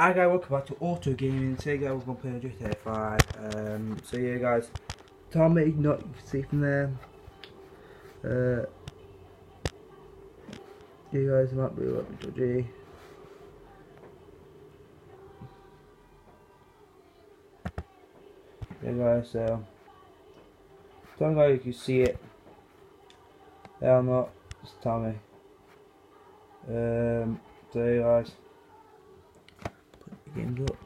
Hi guys, welcome back to Aruto Gaming. Today guys, we're going to play GTA 5. Um, so yeah guys, Tommy, not you can see from there. Uh, you guys might be a little bit dodgy. Yeah guys, so don't know if you see it. I'm not. It's Tommy. Um, so yeah guys games up.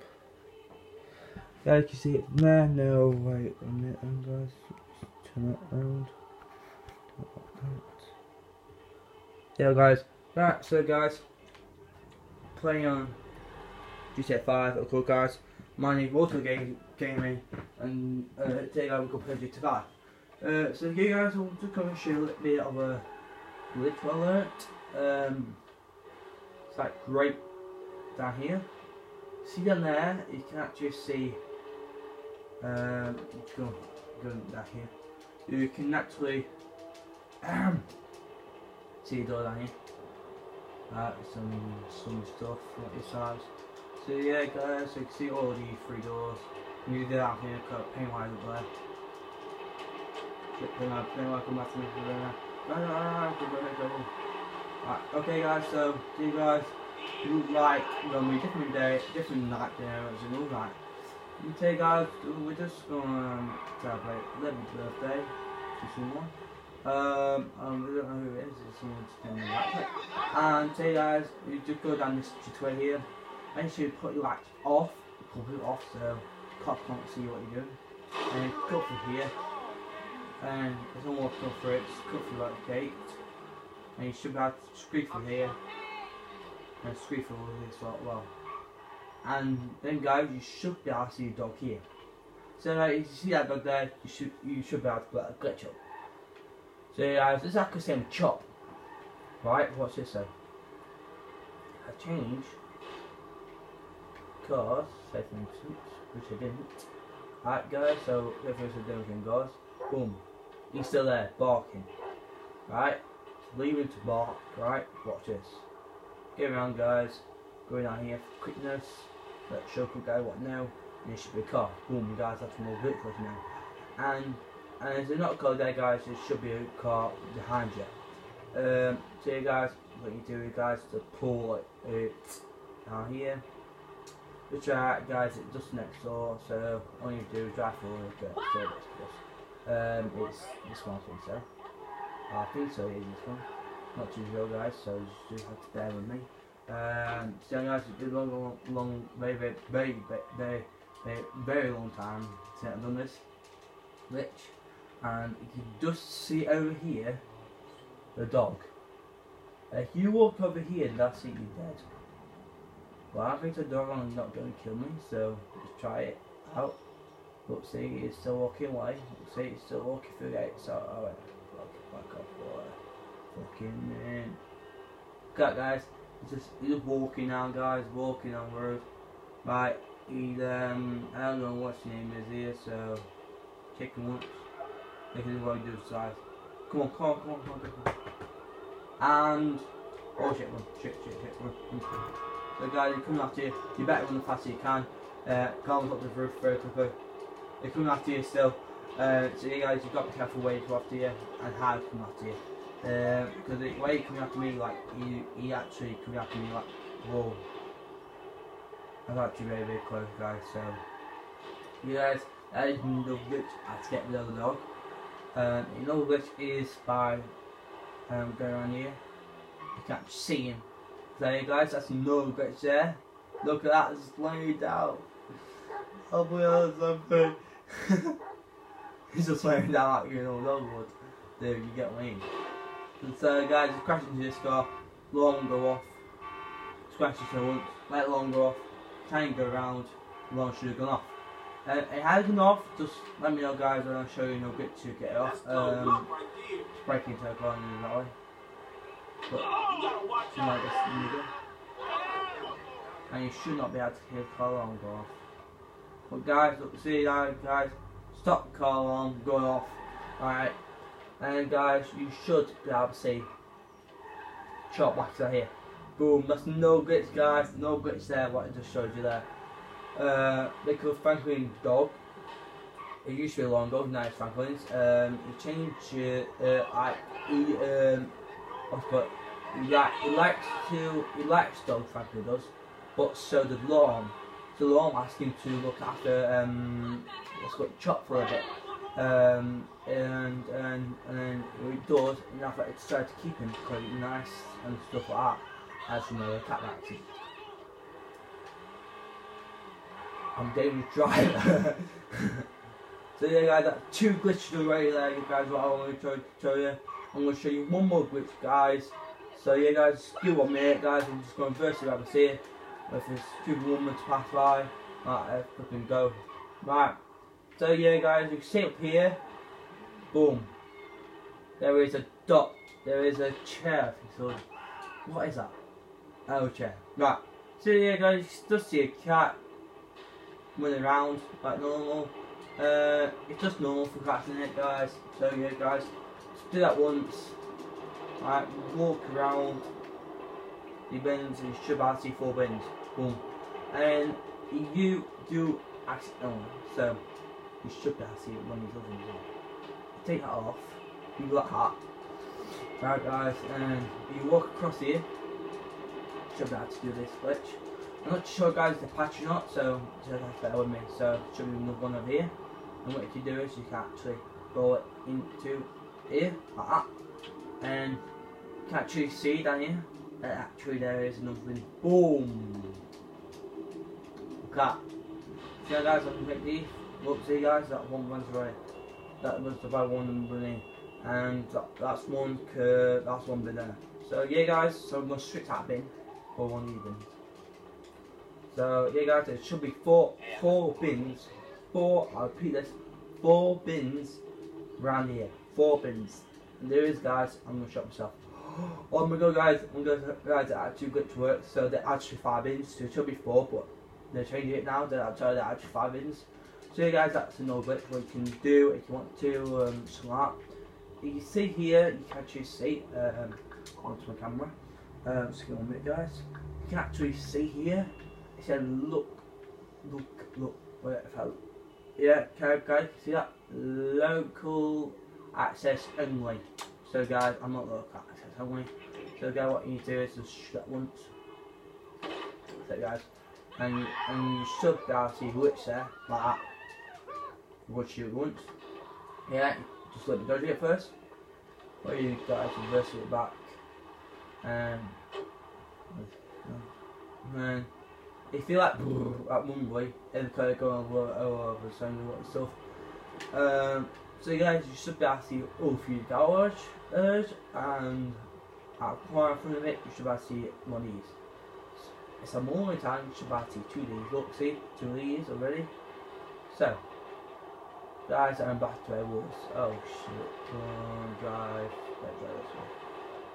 Yeah, you can see it from there. No, wait a minute, guys. Turn that around. Yeah, guys. Right, so guys, playing on GTA 5, of course, guys. My name is Aruto Game Gaming, and uh, today I will go play GTA 5. Uh, so you guys, I want to come and share a little bit of a glitch alert. Um, it's like right down here. See down there, you can actually see, um, go, go down here, you can actually um, see door down here. Uh, some some stuff on your sides. So yeah guys, you can see all these three doors. You do that here, cut paint wise up there. Then I then I come back to me. Right, okay guys, so see you guys like when we different day, different night there as it looks like. Okay guys, we're just gonna celebrate 11th birthday to someone. Um, um, we don't know who it is, it's someone sitting in the. And say guys, you just go down this way here. Make sure you put your lights off, completely off so cop can't see what you're doing. And cut through here. And there's no more cut it, just cut through like a gate. And you should be able to scrape through here and scrape all this as well. And then guys, you should be able to see a dog here. So like, if you see that dog there, you should you should be able to put a glitch up. So guys, this is like the same chop. Right, what's this then? I change cause say for instance, which I didn't. Alright guys, so if there's a different goes, boom. He's still there, barking. Right? Leave him to bark, right? Watch this. Get around guys, going on here for quickness, let show quick guy what now, and it should be a car. Boom guys, that's more vehicles now. And and if there's not a car there guys, there should be a car behind you. Um, so you guys, what you do guys to pull it down here. Which are guys, it's just next door, so all you do is drive forward and get service Um, it's this one I think so. I think so, it is this one not too sure guys, so just have to bear with me. Um, so guys, it's been a long, long, long, very, very, very, very, very, very long time since I've done this glitch. And you can just see over here, the dog. If you walk over here, that's it, you're dead. Well, I think the dog is not going to kill me, so just try it out. But see, it's still walking away. See, it's still walking through the gate, so alright, back off. Fucking man. Got guys. He's just he's just walking now, guys. Walking on road. Right. He's um. I don't know what his name is here, so check him once. This is what he does, guys. Come on, come on, come on, come on, come on. And oh shit, run, shit, shit, shit, run. So guys, you're coming after you. You better run the faster you can. Uh, can't up the roof very quickly. They're coming after you still. Uh, so you guys, you've got to be careful where you come after you and how to come after you. Because the way he coming after me, like, he, he actually coming after me, like, whoa. I'm actually very, very close, guys, so. You guys, that is another glitch I had to get rid of the dog. Um, another glitch is by um, going around here. You can't see him. So, you guys, that's another glitch there. Look at that, it's laying down. I'll put on something. He's just laying down like you know, dog would. Dude, you get mean. And so guys, just crash into this car, long go off, scratch it once, let long go off, try and go around, long should have gone off. Uh, it has gone off, just let me know guys and I'll show you no bit to get it off. Um, break into a car and that way. But, you like this in the And you should not be able to hear the car alarm go off. But guys, look, see that guys, stop the car alarm going off. Alright, and guys, you should be able to see chop wax right here. Boom, that's no glitch guys, no glitch there, what I just showed you there. Uh, call Franklin Dog. It used to be a long dog, now it's Franklin's. Um, he changed, uh, uh, I, he, um, he, like, he likes to, he likes dogs, Franklin does, but so does Lamar. So Lamar asked him to look after, um, what's called Chop for a bit. Um, and, and, and he does, and I thought I decided to keep him because he's nice and stuff like that as you know, cat vaccine. I'm David Driver. so yeah guys, that's two glitches already there you guys what I want to show you. I'm going to show you one more glitch guys. So yeah guys, give one minute guys, I'm just going first to have a see if this stupid woman pass by. Right, let's fucking go. Right, so yeah guys, you can see up here, boom. There is a dot, there is a chair, so what is that? Oh, chair. Right. So yeah, guys, just see a cat running around like normal. Uh, it's just normal for cats, isn't it, guys? So yeah, guys, just do that once. Right, walk around the bins and you should have see four bins. Boom. And you do accidentally, so you should be able to see one of these other ones. Take that off. You got hat. Right, guys, and you walk across here should be able to do this glitch. I'm not sure guys the patch or not, so just have to bear with me. So should be another one over here. And what you do is you can actually it into here, like that. And you can actually see down here that actually there is another one. Boom! Look at that. See guys, I can make these. Look, see guys, that one one's right. That was the bad one running. And that, that's one curve, that's one there. So yeah guys, so I'm to switch that bin for one even. So yeah guys, there should be four four bins. Four I'll repeat this, four bins around here. Four bins. And there is guys, I'm gonna shut myself. Oh my god guys, I'm gonna guys are actually good to work, so they're actually five bins, so it should be four, but they're changing it now, they're they're actually five bins. So yeah guys, that's another glitch what you can do if you want to, um, smart. You see here, you can actually see, um, onto my camera. Um, just give me guys. You can actually see here. It said look, look, look. Where if I, yeah, okay, guys, see that? Local access only. So, guys, I'm not local access only. So, guys, what you need to do is just shut that once. So, guys, and and you should be able to see which there like that. Would shoot. Yeah, just let me dodge it first. Or you guys reverse it back um, man, if you like at Mumbai, it'll kind of go over, over the sound and what stuff. Um, so guys, you should be see all three dollars, and at in front of it, you should be see one of these. It's a morning time, you should be see two of these. Look, see, two of these already. So, guys, I'm back to where I. Oh shit, come on, drive, let's drive this way.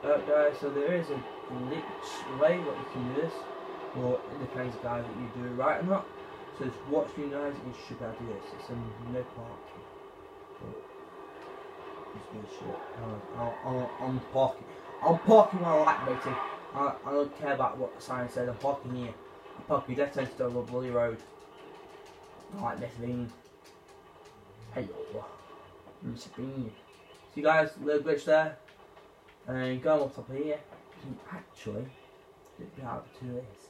Uh, guys, so there is a glitch way what you can do this, but it depends guys that you do it right or not. So it's watch you guys and you should be able to do this. It's a no parking. It's good shit. I'm, parking. I'm parking I like matey. I, I don't care about what the sign says, I'm parking here. I'm parking dead center to the bloody road. I like this thing. Hello. Sabine. See guys, little glitch there. And going on top of here, you can actually be able to do this.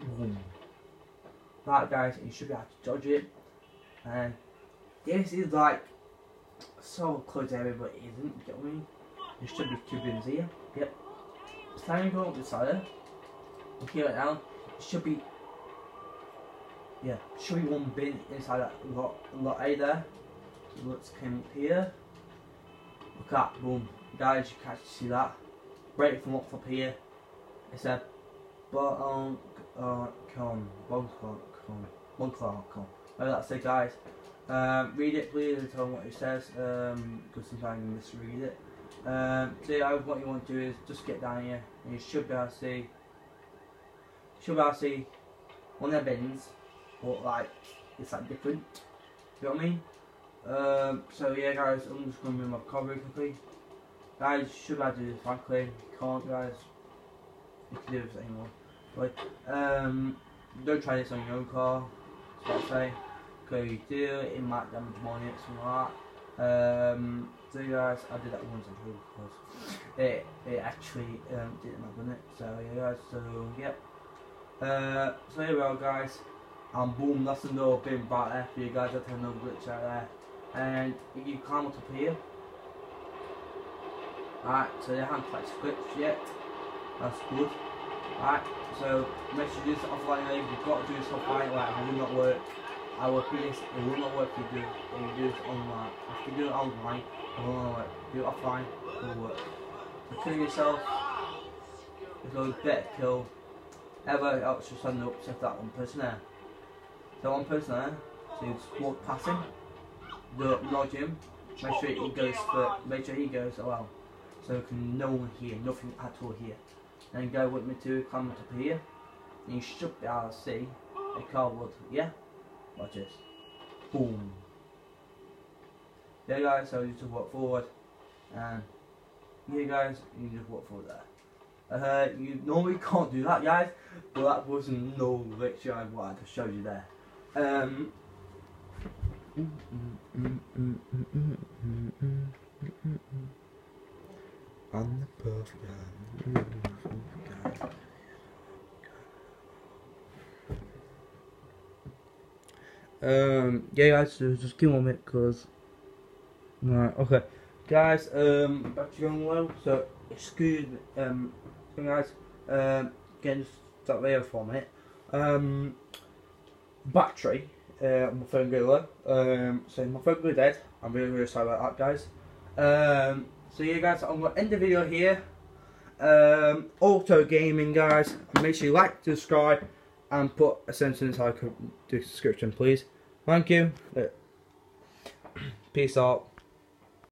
Boom. Right guys, you should be able to dodge it. And this is like so close area but it isn't, you get what I mean? There should be two bins here. Yep. Standing going up the side Look here right now. It should be yeah, be one bin inside that lot lot A there. Let's come up here. Look at that, boom. Guys, you can see that. Right from up up here. It's a bottom uh, con, bog con, bog con. Like that said, guys. Um, read it please and tell me what it says, um, because sometimes you misread it. Um, so yeah, what you want to do is just get down here, and you should be able to see, should be able to see one of the bins, but like, it's like different, you know what I mean? Um, so yeah guys, I'm just going to move my cover quickly. guys, should I do this frankly? Can't guys. You can do this anymore. But um, don't try this on your own car. That's what I say. Because you do, it It might damage money, something like that. Um, so guys, I did that once I'm because it it actually um, didn't happen it. So yeah guys, so yep. Uh, so here we are guys. And boom, that's another bin back there for you guys. That's another glitch out there. And you climb up here, Alright, so they haven't quite switched yet. That's good. Alright, so make sure you do this offline if you've got to do this offline, like it will not work. I will repeat this, it will not work if you do if you do this online. If you do it online, it will not work. Do it offline, it will work. So kill yourself. It's always better kill. Ever else just stand up, except that one person there. So one person there, so you just walk past him, lodge him, make sure he goes for make sure he goes oh well so can no one hear, nothing at all here. Then go with me to come up here, and you should be able to see a car would, yeah? Watch this. Boom. Yeah guys, so you just walk forward, and yeah guys, you just walk forward there. Uh, you normally can't do that guys, but that was no lecture I wanted to show you there. Um, I'm the perfect guy. Um, yeah, guys, just give me a minute, cause right, okay, guys, um, back to going low. So, excuse me, um, so guys, um, again, just stop there for a minute. Um, battery, uh, my phone go low. Um, so my phone go dead. I'm really, really sorry about that, guys. Um, so yeah guys, I'm to end the video here. Um, Aruto gaming guys, make sure you like, subscribe and put a sentence in the description please. Thank you. Peace out.